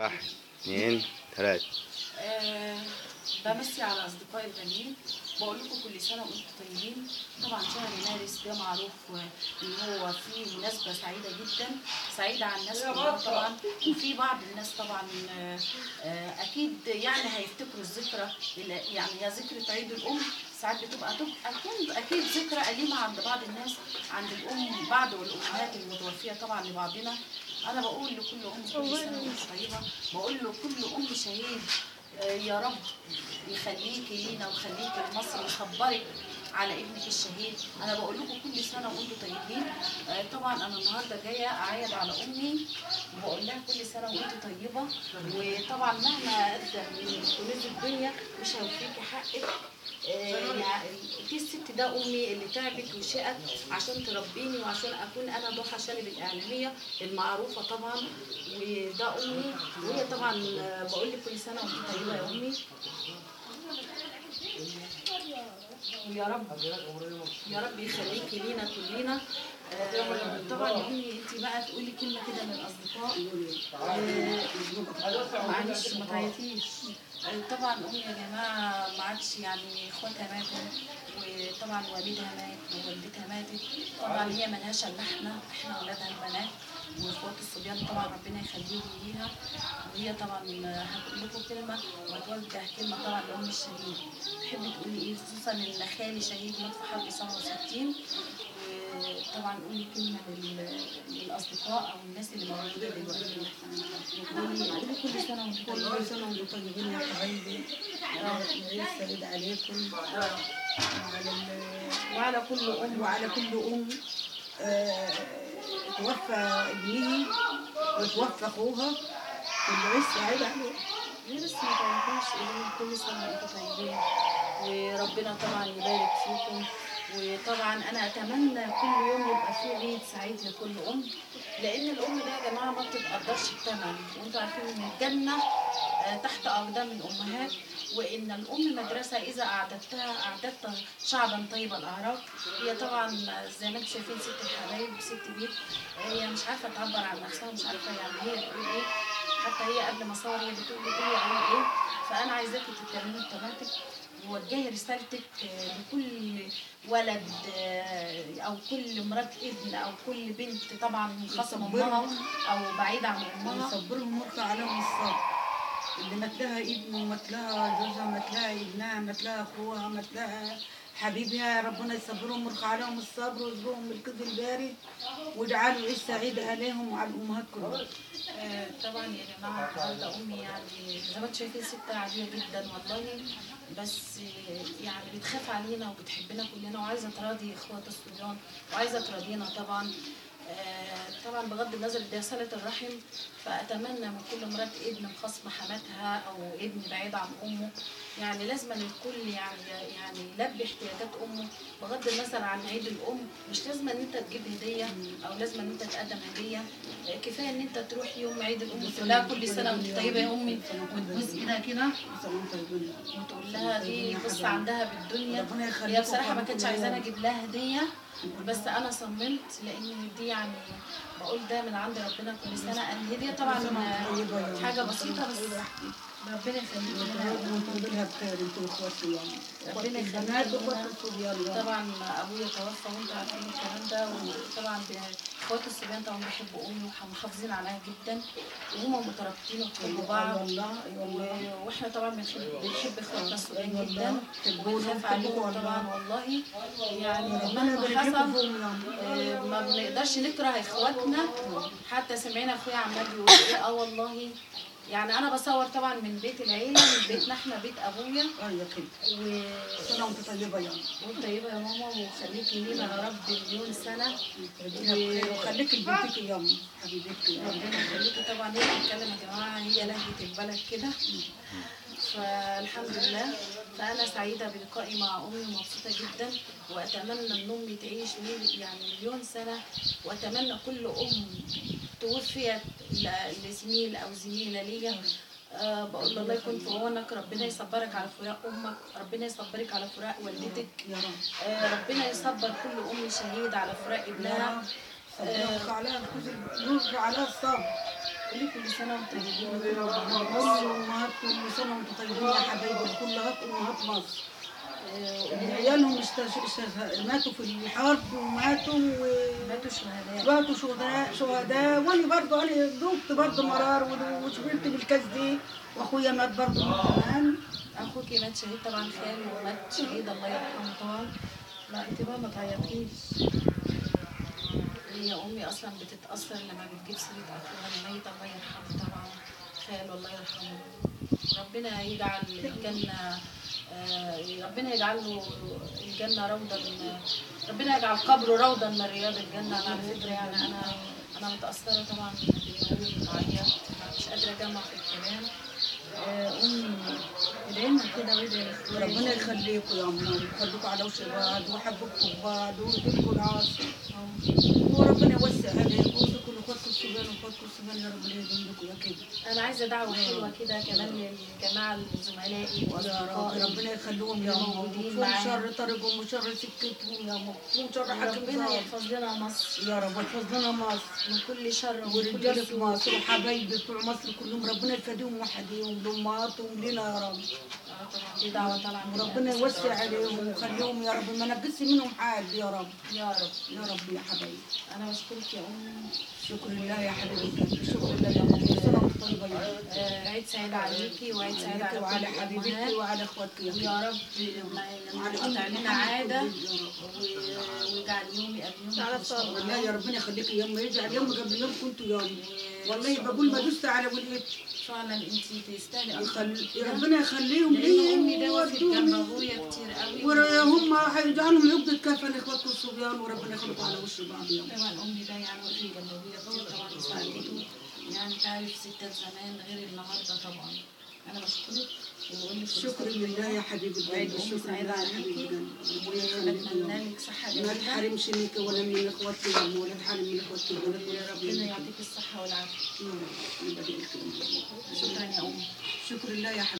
واحد اثنين ثلاثة. آه، بمسي على أصدقائي الغاليين بقول لكم كل سنة وأنتم طيبين. طبعا شهر مارس ده معروف إن هو فيه مناسبة سعيدة جدا سعيدة على الناس كلها طبعا. وفي بعض الناس طبعا آه، آه، أكيد يعني هيفتكروا الذكرى ال- يعني هي ذكرى عيد الأم. ساعات بتبقى تبقى أكيد أكيد ذكرى أليمة عند بعض الناس عند الأم بعض والأمهات المتوفية طبعا لبعضنا. أنا بقول لكل أم وانت طيبه بقول لكل أم شهيد آه، يا رب يخليكي لينا ويخليكي لمصر ويصبرك على ابنك الشهيد أنا بقول لكم كل سنة وأنتم طيبين. آه، طبعا أنا النهارده جاية أعيد على أمي وبقول لها كل سنة وأنتم طيبة. وطبعا مهما كنوز الدنيا مش هيوفيكي حقك. آه، يعني دي الست ده أمي اللي تعبت وشقت عشان تربيني وعشان أكون أنا ضحى شلب الاعلاميه المعروفة طبعا وده أمي. وهي طبعا بقول لك كل سنة وأنت طيبة يا أمي. ويا رب يا رب يخليكي لينا كلنا. آه، طبعا يا أمي أنت بقى تقولي كلمة كده للاصدقاء آه، معلش ما تعيطيش. طبعا أمي يا جماعة ما عادش يعني اخواتها ماتوا وطبعا والدها مات ووالدتها ماتت. طبعا هي ملهاش الا إحنا إحنا أولادها البنات وإخوات الصبيان طبعا ربنا يخليهم ليها. وهي طبعا هتقول لكم كلمة وهتوجه كلمة طبعا لأم الشهيد. تحبي تقولي إيه؟ خصوصا إن خالي شهيد مات في حرب 67 وطبعا قولي كلمة لل- للأصدقاء أو الناس اللي موجودة دلوقتي قولي كل سنه وأنتم كل طيبين سنة وأنتم طيبين يا حبايبي عيد سعيد عليكم. وعلى وعلى كل أم وعلى كل أم. آه، توفى ابنه وتوفى أخوها. كل عيد سعيد عليكم. ليه بس ما تعرفوش إيه كل سنة وأنتم طيبين. وربنا طبعا يبارك فيكم. وطبعا أنا أتمنى كل يوم يبقى فيه عيد سعيد لكل أم لأن الأم ده يا جماعة ما بتتقدرش بثمن وأنتوا عارفين إن الجنة آه، تحت أقدام الأمهات. وإن الأم مدرسه إذا اعددتها أعددت شعبا طيب الاعراق هي طبعا زي ما أنتم شايفين ست الحبايب ست بيت هي مش عارفة تعبر عن نفسها ومش عارفة يعني هي تقول إيه حتى هي قبل ما اصور هي بتقول بتقول يعني إيه. فأنا عايزاكي تتكلمي بطبيعتك ووجهي رسالتك آه، لكل ولد آه، أو كل مرات ابن أو كل بنت طبعا خاصة امها أو بعيده عن أمها. يصبرهم ويرفع عليهم الصبر. اللي مات لها ابنه مات لها جوزها مات لها ابنها مات لها أخوها مات لها حبيبها. ربنا يصبرهم ويرفع عليهم الصبر ويرزقهم بالكذب البارد واجعلوا عيش سعيد عليهم وعلى الأمهات كلهم آه، طبعا يا جماعة أمي يعني زي ما أنتم شايفين ست عادية جدا والله بس يعني بتخاف علينا وبتحبنا كلنا وعايزة تراضي إخوات الصبيان وعايزة تراضينا طبعا. آه، بغض النظر ده صلة الرحم فأتمنى من كل مرات ابن مخاصمه حماتها أو ابن بعيد عن أمه. يعني لازم الكل يعني يعني يلبي احتياجات أمه. بغض النظر عن عيد الأم مش لازم إن أنت تجيب هدية أو لازم إن أنت تقدم هدية. آه، كفاية إن أنت تروح يوم عيد الأم وتقول لها كل سنة وأنت طيبة يا أمي وتبوس إيدها كده وتقول لها دي بص عندها بالدنيا. هي بصراحة ما كانتش رب. أجيب لها هدية. بس أنا صممت لأن دي يعني بقول ده من عند ربنا كل سنة. الهديه طبعا آه، حاجة بسيطة بس ربنا يخليك ربنا يخليك الصبيان يعني. طبعا أبويا توفى وانتوا عارفين الكلام ده وطبعا أخوات الصبيان طبعا بيحبوا أمي ومحافظين عليها جدا وهم مترابطين وبيحبوا بعض وإحنا طبعا بنحب بنحب إخواتنا الصبيان جدا وبنخاف عليهم طبعا والله. يعني ربنا مهما حصل. آه، ما بنقدرش نكره إخواتنا حتى سمعنا أخويا عمال بيقول إيه آه والله يعني أنا بصور طبعا من بيت العيلة من بيتنا إحنا بيت أبويا. يا أخي و وانت طيبة يعني وانت طيبة يا ماما وخليكي لينا يا رب مليون سنة. ربنا بخير وخليك لبنتك يا ام حبيبتي. يا ربنا يخليكي طبعا. هي بتتكلم يا جماعة؟ هي لهجة البلد كده. فالحمد لله. فأنا سعيدة بلقائي مع أمي ومبسوطة جدا. وأتمنى إن أمي تعيش يعني مليون سنة. وأتمنى كل أم توفيت ل- لزميل أو زميلة ليا أه بقول له الله يكون في عونك ربنا يصبرك على فراق أمك ربنا يصبرك على فراق والدتك يا رب. آه، ربنا يصبر كل أم شهيد على فراق ابنها. ربنا يوفق عليها يوفق عليها الصبر. قولي كل سنة وأنتم طيبين كل امهات كل سنة وأنتم طيبين يا حبايبي كل أمهات مصر. آه، عيالهم ماتوا في الحرب وماتوا ماتوا شهداء. ماتوا شهداء شهداء. وأنا برضه أنا ذقت برضه مرار وشغلت بالكاس دي. وأخويا مات برضه من كمان اخوكي مات شهيد. طبعا خالي ومات شهيد. الله يرحمه طبعا لا أنت بقى ما تعيطيش هي أمي أصلا بتتأثر لما بتجيب سيرة أخوها الميت. الله يرحمه طبعا. خال الله يرحمه. ربنا يجعل الجنة ربنا يجعل له الجنة روضة من ربنا يجعل قبره روضة من رياض الجنة. أنا على فكره يعني أنا أنا متأثرة طبعا بتعيط مش قادرة أجمع في الكلام. آه، امي ادعينا كده وادعي ربنا يخليكم يا امي ويخليكم على وش بعض ويحببكم في بعض ويديكم العاصي وربنا عليكم ويديكم يا رب يا كده أنا عايزة دعوة حلوة كده كمان للجماعه زملائي رب واصدقائي ربنا يخليهم يا موجودين معانا. شر طريقهم وشر سكتهم يا مو وشر ربنا ظالم. يحفظ لنا مصر. يا رب احفظ لنا مصر. من كل شر ومن سوء. مصر وحبايبي بتوع مصر كلهم ربنا يفديهم وحديهم لامهاتهم لنا يا رب. طبعا وربنا قلبي. يوسع عليهم ويخليهم يا رب. ما نقص منهم حاجة يا رب. يا رب. يا رب يا حبايبي أنا بشكرك يا أمي. شكر لله يا حبيبي. شكر لله يا يا رب. آه، عيد سعيد عليكي وعيد سعيد على وعلى حبيبتي. وعلى إخواتك. يا رب. ما ما يقطع لنا عادة و- ويجعل يومي قبل الله. والله يا ربنا يخليك يوم يجعل يوم قبل يوم كنت يوم والله بقول ما دوست على ولقيت فعلا انت تستاهلي. ربنا يخليهم لأن امي وقفت جنب وودوني أبويا كتير قوي. وهم هيجعلهم عقدة كفن اخواتكم الصبيان وربنا يخليكم على وش بعض يوم. طبعا امي ده يعني وقفت جنب ابويا كتير طبعا ساعدته يعني تعرف ستات زمان غير النهارده طبعا. أنا بشكرك. وبقول لك كل شكر سنة لله يا وعيد قلبي أم شكر سعيدة لله يا عليكي قلبي ما تحرمش منك ولا من اخواتي أم، ولا تحرم من اخواتي ولا ربنا يعطيك رب يبارك لك. شكرا يا أمي شكر لله يا حبيبي